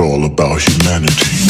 All about humanity.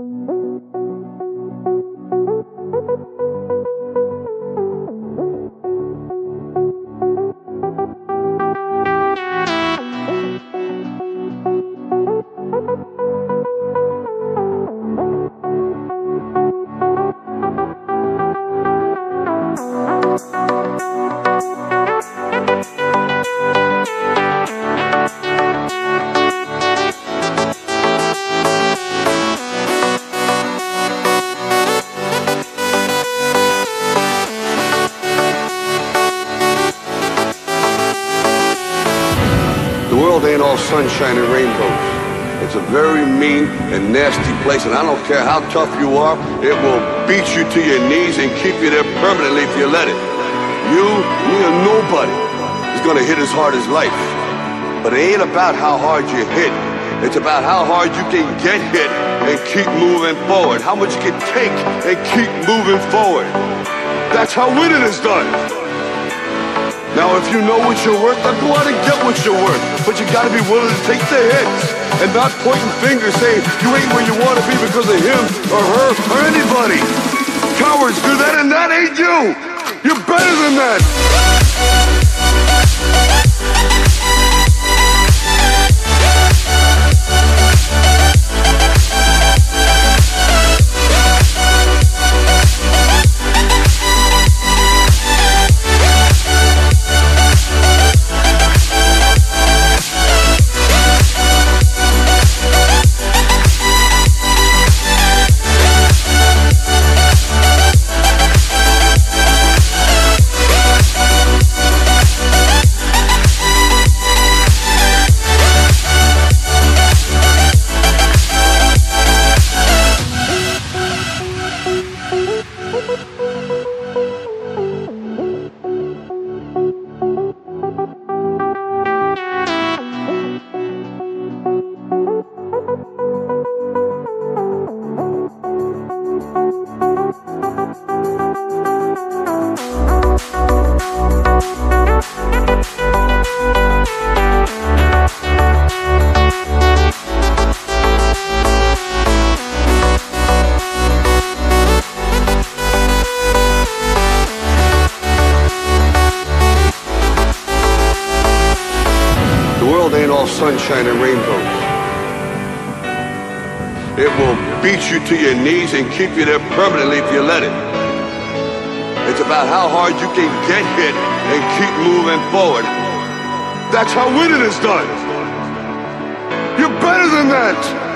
The sunshine and rainbows. It's a very mean and nasty place, and I don't care how tough you are, it will beat you to your knees and keep you there permanently if you let it. You, me, or nobody is gonna hit as hard as life. But it ain't about how hard you hit. It's about how hard you can get hit and keep moving forward. How much you can take and keep moving forward. That's how winning is done. Now, if you know what you're worth, then go out and get what you're worth. But you gotta be willing to take the hits and not pointing fingers saying you ain't where you wanna be because of him or her or anybody. Cowards do that and that ain't you. You're better than that. You to your knees and keep you there permanently if you let it. It's about how hard you can get hit and keep moving forward. That's how winning is done. You're better than that.